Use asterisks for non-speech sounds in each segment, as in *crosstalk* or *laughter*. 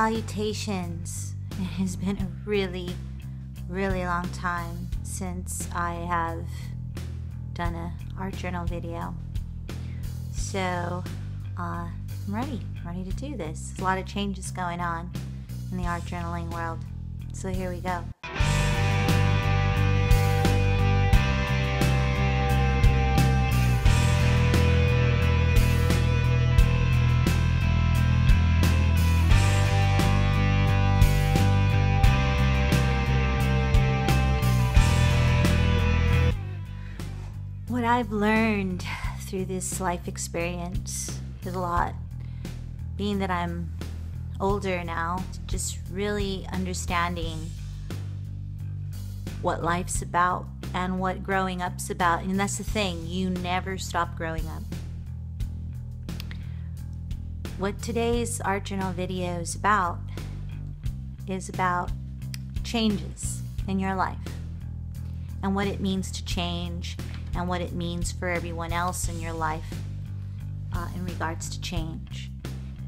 Salutations. It has been a really, really long time since I have done a art journal video. So, uh, I'm ready. Ready to do this. There's a lot of changes going on in the art journaling world. So here we go. I've learned through this life experience is a lot. Being that I'm older now, just really understanding what life's about and what growing up's about. And that's the thing, you never stop growing up. What today's Art Journal video is about is about changes in your life and what it means to change and what it means for everyone else in your life uh, in regards to change.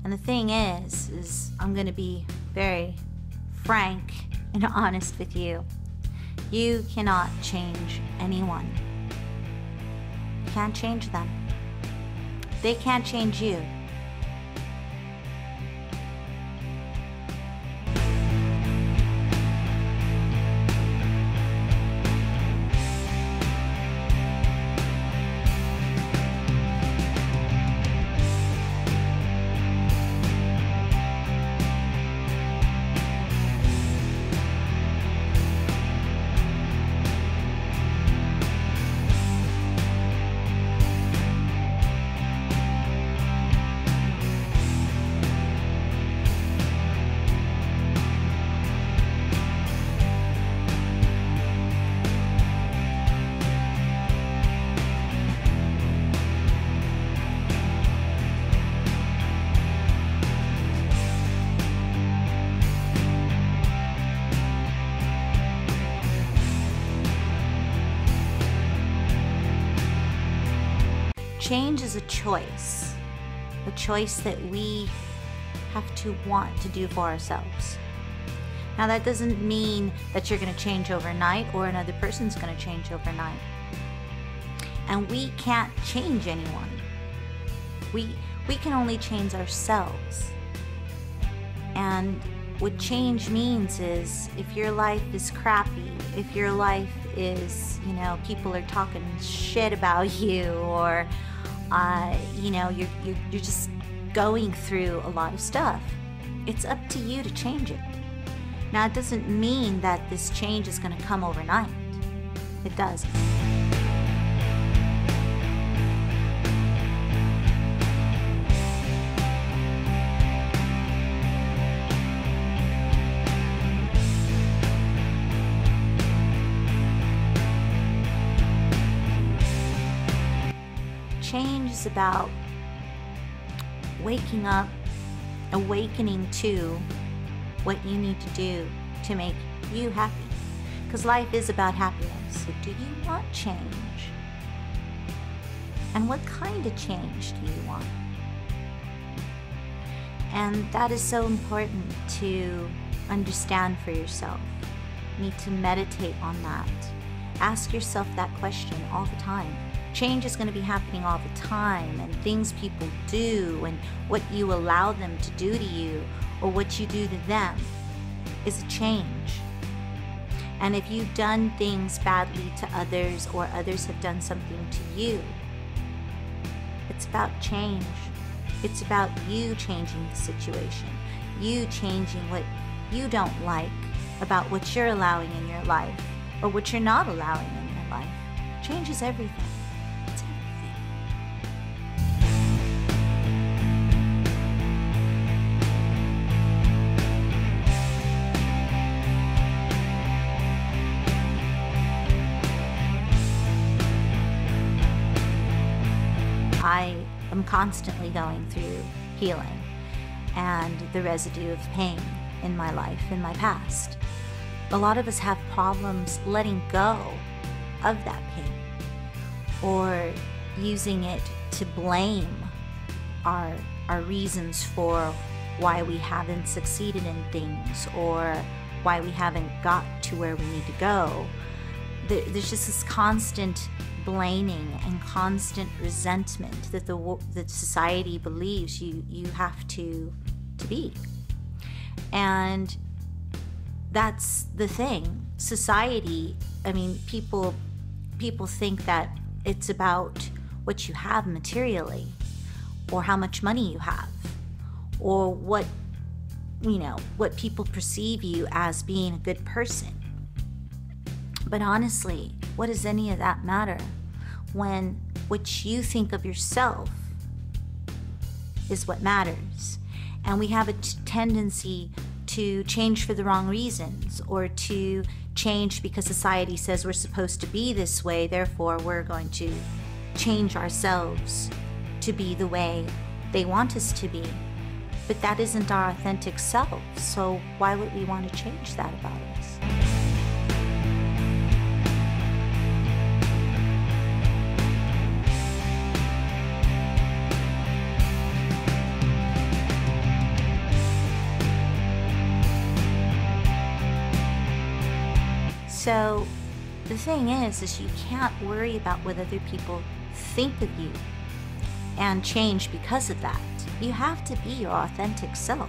And the thing is, is I'm going to be very frank and *laughs* honest with you. You cannot change anyone. You can't change them. They can't change you. Change is a choice, a choice that we have to want to do for ourselves. Now, that doesn't mean that you're going to change overnight or another person's going to change overnight. And we can't change anyone. We, we can only change ourselves. And what change means is if your life is crappy, if your life is, you know, people are talking shit about *laughs* you or uh, you know, you're, you're, you're just going through a lot of stuff. It's up to you to change it. Now, it doesn't mean that this change is going to come overnight. It does. Change is about waking up, awakening to what you need to do to make you happy. Because life is about happiness. So, do you want change? And what kind of change do you want? And that is so important to understand for yourself. You need to meditate on that. Ask yourself that question all the time change is going to be happening all the time and things people do and what you allow them to do to you or what you do to them is a change. And if you've done things badly to others or others have done something to you, it's about change. It's about you changing the situation, you changing what you don't like about what you're allowing in your life or what you're not allowing in your life. Changes everything. I am constantly going through healing and the residue of pain in my life, in my past. A lot of us have problems letting go of that pain or using it to blame our, our reasons for why we haven't succeeded in things or why we haven't got to where we need to go. There's just this constant blaming and constant resentment that the that society believes you you have to to be. And that's the thing. Society, I mean, people people think that it's about what you have materially or how much money you have or what you know, what people perceive you as being a good person. But honestly, what does any of that matter when what you think of yourself is what matters? And we have a t- tendency to change for the wrong reasons or to change because society says we're supposed to be this way, therefore, we're going to change ourselves to be the way they want us to be. But that isn't our authentic self, so why would we want to change that about us? So the thing is is you can't worry about what other people think of you and change because of that. You have to be your authentic self.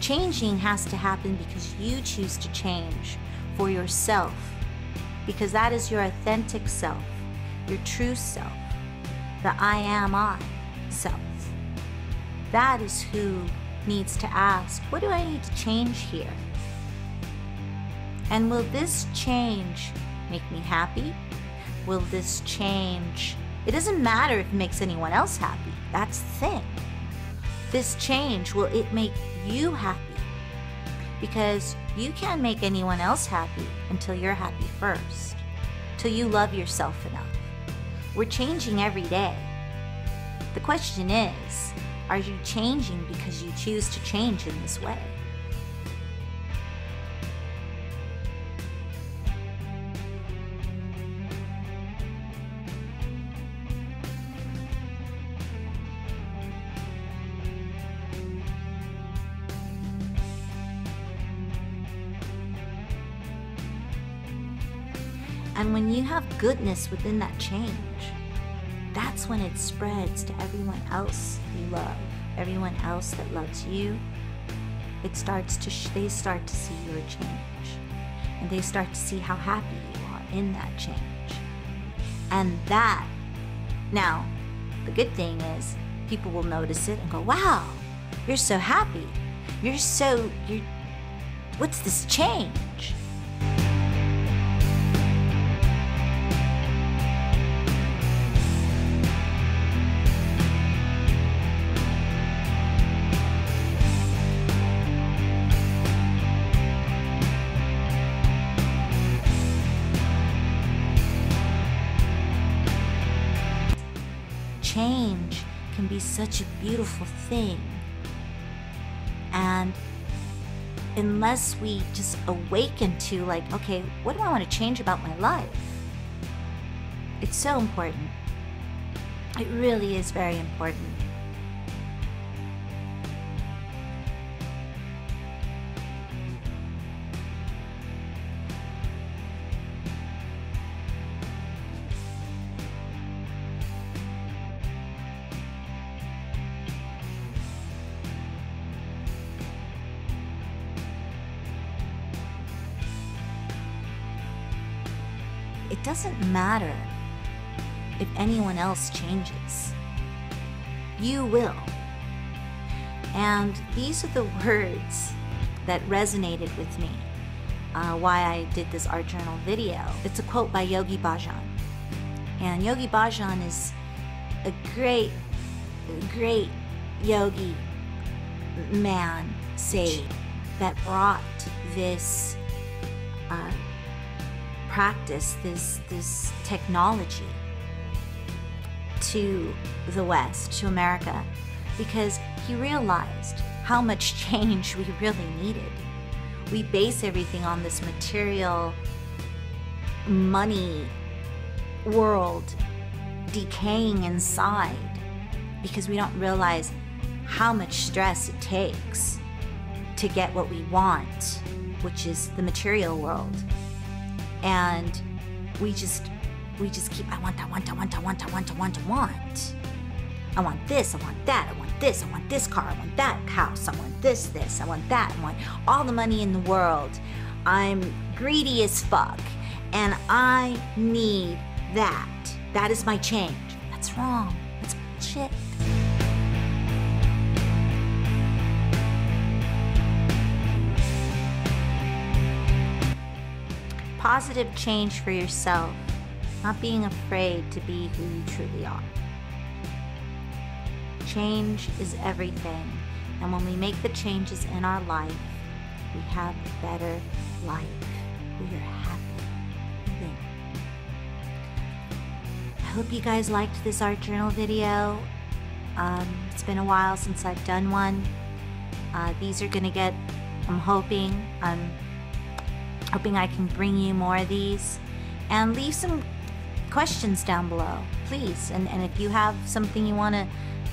Changing has to happen because you choose to change for yourself, because that is your authentic self, your true self, the I am I self. That is who needs to ask, what do I need to change here? And will this change make me happy? Will this change? It doesn't matter if it makes anyone else happy. That's the thing. This change, will it make you happy? Because you can't make anyone else happy until you're happy first, till you love yourself enough. We're changing every day. The question is, are you changing because you choose to change in this way? And when you have goodness within that change, that's when it spreads to everyone else you love, everyone else that loves you. It starts to, sh- they start to see your change. And they start to see how happy you are in that change. And that, now, the good thing is people will notice it and go, wow, you're so happy. You're so, you're, what's this change? change be such a beautiful thing. And unless we just awaken to, like, okay, what do I want to change about my life? It's so important. It really is very important. It doesn't matter if anyone else changes. You will. And these are the *laughs* words that resonated with me, uh, why I did this art journal video. It's a quote by Yogi Bhajan. And Yogi Bhajan is a great, great yogi man, sage, that brought this uh, practice this this technology to the West, to America, because he realized how much *laughs* change we really needed. We base everything on this material money world decaying inside because we don't realize how much stress it takes to get what we want, which is the material world. And we just we just keep I want, I want, I want, I want, I want, I want, I want. I want this, I want that, I want this, I want this car, I want that house, I want this, this, I want that, I want all the money in the world. I'm greedy as fuck and I need that. That is my change. That's wrong. That's bullshit. Positive change for yourself, not being afraid to be who you truly are. Change is everything, and when we make the changes in our life, we have a better life. We are happy living. I hope you guys liked this art journal video. Um, it's been a while since I've done one. Uh, these are going to get, I'm hoping, I'm hoping I can bring you more of these. And leave some questions down below, please. And, and if you have something you want to,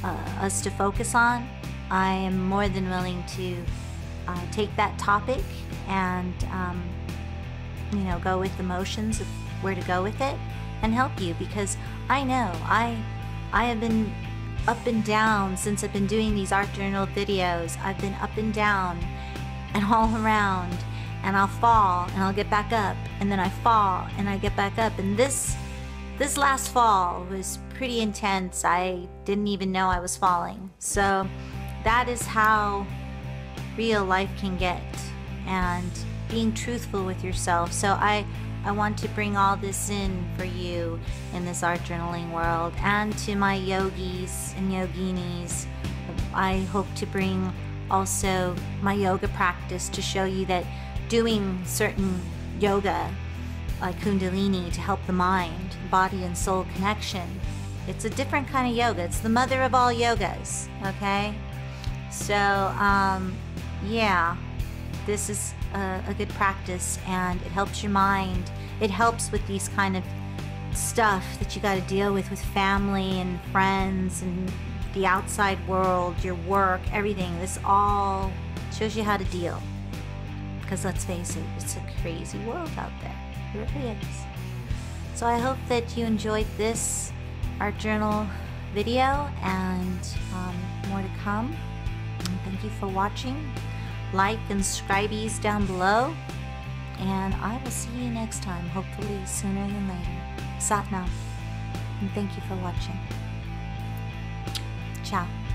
uh, us to focus on, I am more than willing to uh, take that topic and um, you know go with the motions of where to go with it and help you because I know I I have been up and down since I've been doing these art journal videos. I've been up and down and all around and I'll fall and I'll get back up and then I fall and I get back up and this this last fall was pretty intense. I didn't even know I was falling. So that is how real life can get and being truthful with yourself. So I I want to bring all this in for you in this art journaling world and to my yogis and yoginis. I hope to bring also my yoga practice to show you that doing certain yoga like kundalini to help the mind, body and soul connection. It's a different kind of yoga. It's the mother of all yogas, okay? So, um, yeah, this is a, a good practice and it helps your mind. It helps with these kind of stuff that you got to deal with with family and friends and the outside world, your work, everything. This all shows you how to deal. Because let's face it, it's a crazy world out there. It really is. So I hope that you enjoyed this art journal video and um, more to come. And thank you for watching like and subscribees down below. And I will see you next time, hopefully sooner than later. Satnam. And thank you for watching. Ciao.